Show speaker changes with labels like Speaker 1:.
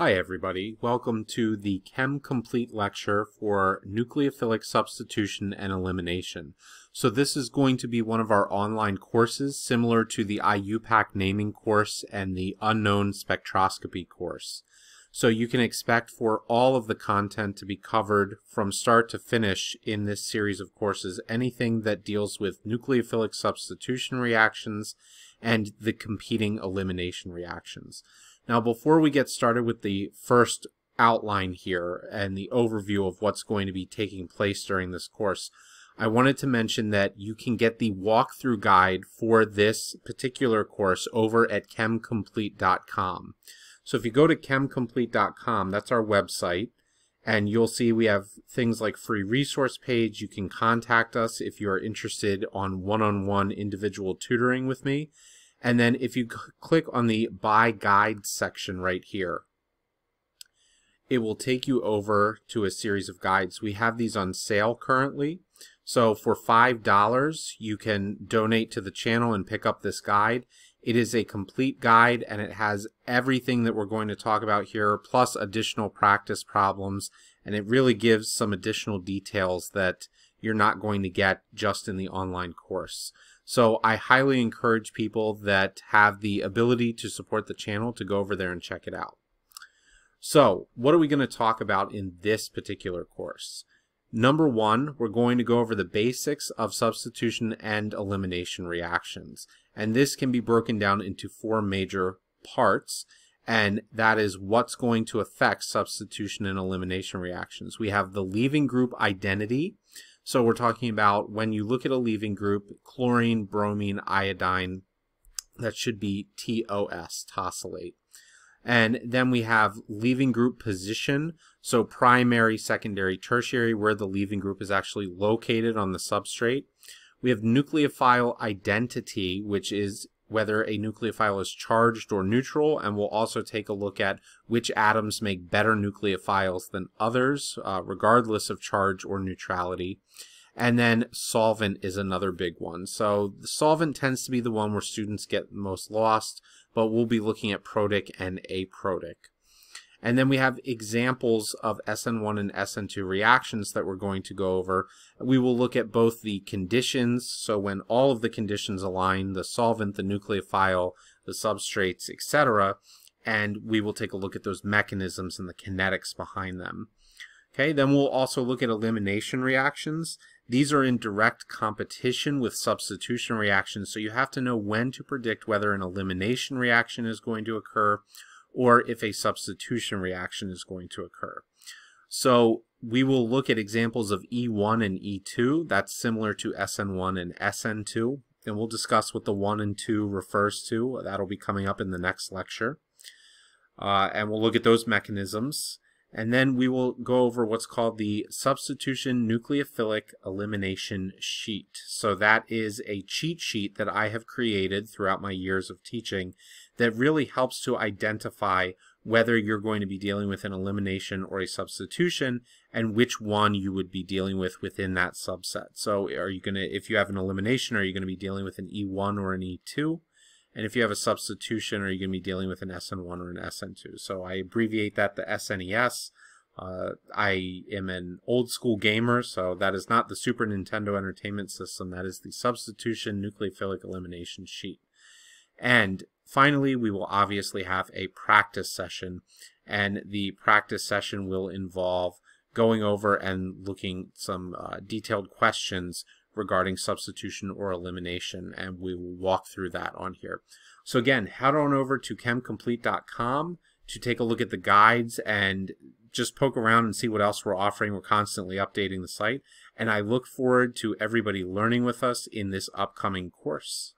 Speaker 1: Hi everybody, welcome to the Chem Complete lecture for nucleophilic substitution and elimination. So this is going to be one of our online courses similar to the IUPAC naming course and the unknown spectroscopy course. So you can expect for all of the content to be covered from start to finish in this series of courses, anything that deals with nucleophilic substitution reactions and the competing elimination reactions. Now, before we get started with the first outline here and the overview of what's going to be taking place during this course, I wanted to mention that you can get the walkthrough guide for this particular course over at chemcomplete.com. So if you go to chemcomplete.com, that's our website, and you'll see we have things like free resource page. You can contact us if you are interested on one-on-one -on -one individual tutoring with me. And then if you click on the buy guide section right here, it will take you over to a series of guides. We have these on sale currently. So for $5, you can donate to the channel and pick up this guide. It is a complete guide and it has everything that we're going to talk about here, plus additional practice problems. And it really gives some additional details that you're not going to get just in the online course. So I highly encourage people that have the ability to support the channel to go over there and check it out. So what are we going to talk about in this particular course? Number one, we're going to go over the basics of substitution and elimination reactions. And this can be broken down into four major parts. And that is what's going to affect substitution and elimination reactions. We have the leaving group identity, so we're talking about when you look at a leaving group, chlorine, bromine, iodine, that should be TOS, tosylate. And then we have leaving group position, so primary, secondary, tertiary, where the leaving group is actually located on the substrate. We have nucleophile identity, which is whether a nucleophile is charged or neutral, and we'll also take a look at which atoms make better nucleophiles than others, uh, regardless of charge or neutrality. And then solvent is another big one. So the solvent tends to be the one where students get most lost, but we'll be looking at protic and aprotic. And then we have examples of SN1 and SN2 reactions that we're going to go over. We will look at both the conditions, so when all of the conditions align, the solvent, the nucleophile, the substrates, etc., and we will take a look at those mechanisms and the kinetics behind them. Okay, then we'll also look at elimination reactions. These are in direct competition with substitution reactions, so you have to know when to predict whether an elimination reaction is going to occur or if a substitution reaction is going to occur. So we will look at examples of E1 and E2. That's similar to SN1 and SN2. And we'll discuss what the 1 and 2 refers to. That'll be coming up in the next lecture. Uh, and we'll look at those mechanisms. And then we will go over what's called the substitution nucleophilic elimination sheet. So that is a cheat sheet that I have created throughout my years of teaching that really helps to identify whether you're going to be dealing with an elimination or a substitution and which one you would be dealing with within that subset. So are you going to, if you have an elimination, are you going to be dealing with an E1 or an E2? And if you have a substitution, are you going to be dealing with an SN1 or an SN2? So I abbreviate that to SNES. Uh, I am an old school gamer, so that is not the Super Nintendo Entertainment System. That is the substitution nucleophilic elimination sheet. And finally, we will obviously have a practice session. And the practice session will involve going over and looking some uh, detailed questions regarding substitution or elimination, and we will walk through that on here. So again, head on over to chemcomplete.com to take a look at the guides and just poke around and see what else we're offering. We're constantly updating the site, and I look forward to everybody learning with us in this upcoming course.